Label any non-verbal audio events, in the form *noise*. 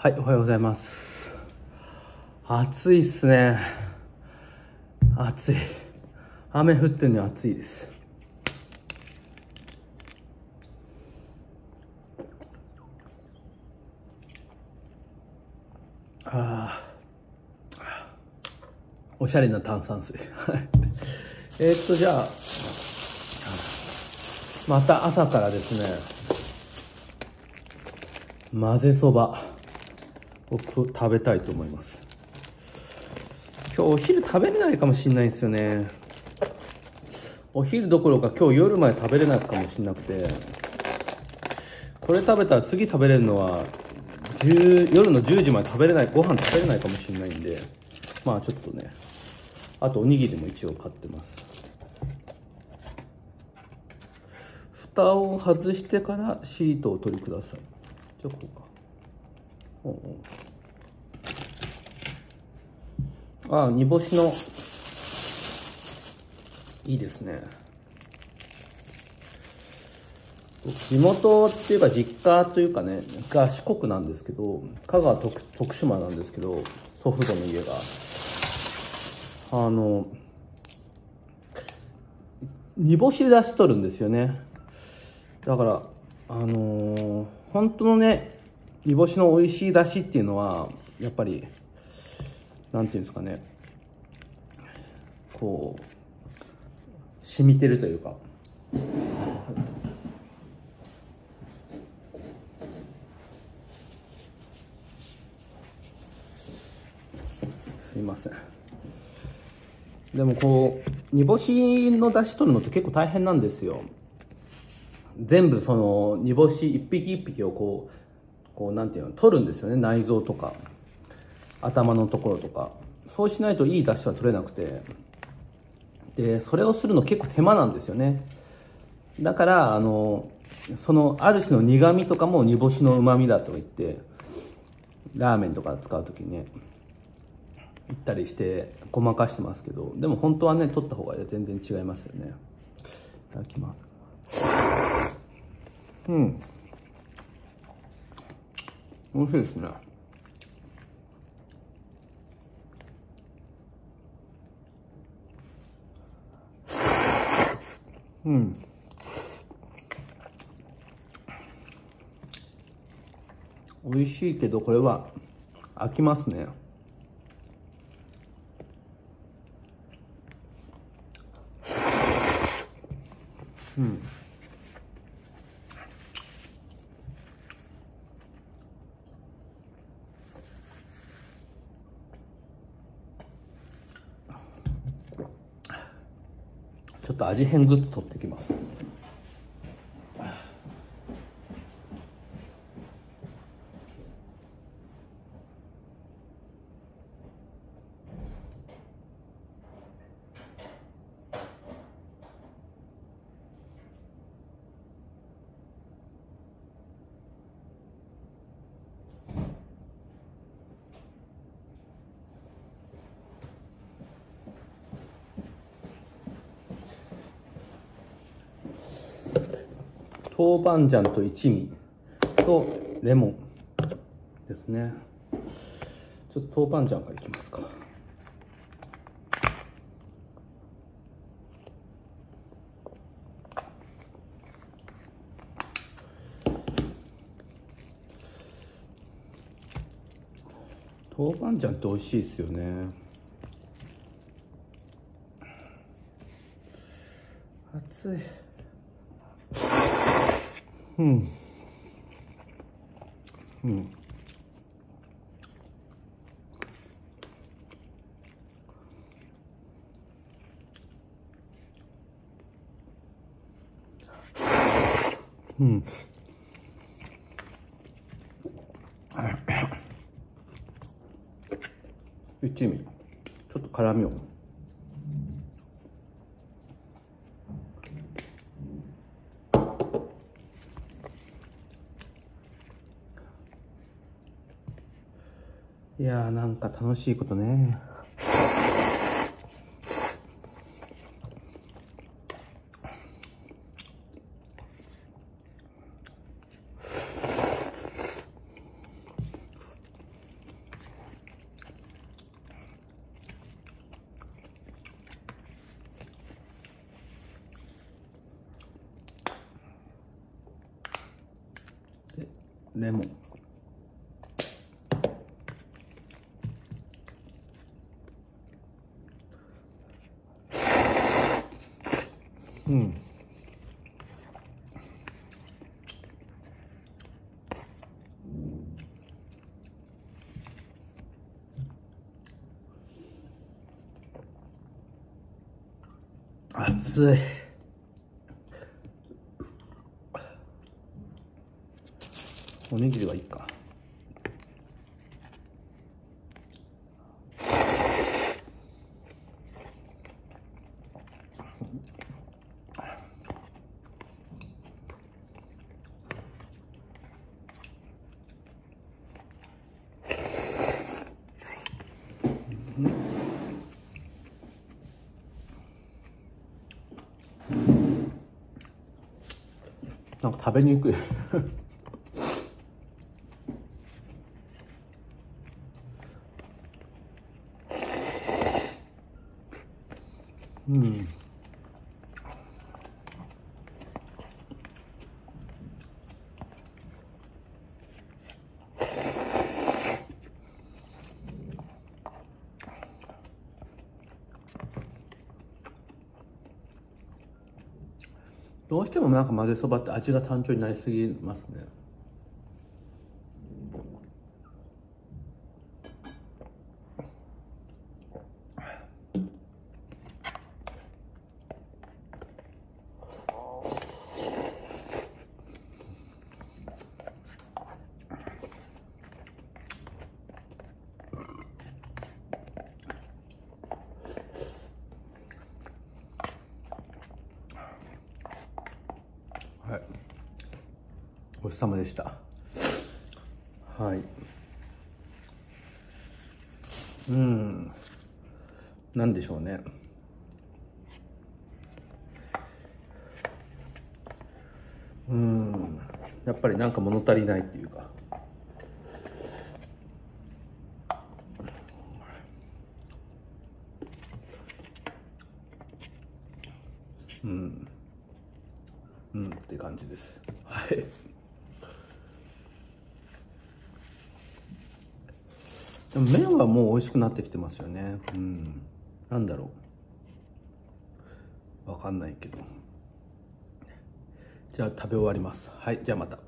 はい、おはようございます。暑いっすね。暑い。雨降ってんのに暑いです。あーおしゃれな炭酸水。*laughs* えっと、じゃあ、また朝からですね、混ぜそばをく食べたいと思います。今日お昼食べれないかもしれないんですよね。お昼どころか今日夜まで食べれないかもしれなくて。これ食べたら次食べれるのは夜の10時まで食べれないご飯食べれないかもしれないんで。まあちょっとねあとおにぎりも一応買ってます。蓋を外してからシートを取りください。じゃあこうか。おうおう。ああ煮干しの。いいですね。地元っていうか実家というかねが四国なんですけど香川徳徳島なんですけど祖父母の家が。あの煮干し出しとるんですよね。だからあのー本当のね煮干しの美味しい出汁っていうのはやっぱりなんていうんですかね。こう染みてるというか。すいません。でもこう煮干しの出汁取るのって結構大変なんですよ。全部その煮干し一匹一匹をこうこうなんていうの取るんですよね。内臓とか。頭のところとか。そうしないといい出汁は取れなくて。でそれをするの結構手間なんですよね。だからあのそのある種の苦味とかも煮干しの旨味だと言ってラーメンとか使う時にね言ったりしてごまかしてますけどでも本当はね取った方が全然違いますよね。いただきます。うん。美味しいですね。うん。美味しいけど、これは飽きますね。うん。ちょっと味変グッズ取ってきます。豆板醤と一味とレモンですね。ちょっと豆板醤からいきますか。豆板醤って美味しいですよね。熱い。うん。うん。うん。一味。ちょっと辛みを。いやーなんか楽しいことね。レモン。うん。熱い。おにぎりはいいか。なんか食べにく。い *laughs* うん。どうしてもなんか混ぜそばって味が単調になりすぎますね。ごちそうさまでした。はい。うん。なんでしょうね。うん。やっぱりなんか物足りないっていうか。うん。うんって感じです。はい。でも麺はもう美味しくなってきてますよね。うん。なんだろう。わかんないけど。じゃあ食べ終わります。はい。じゃあまた。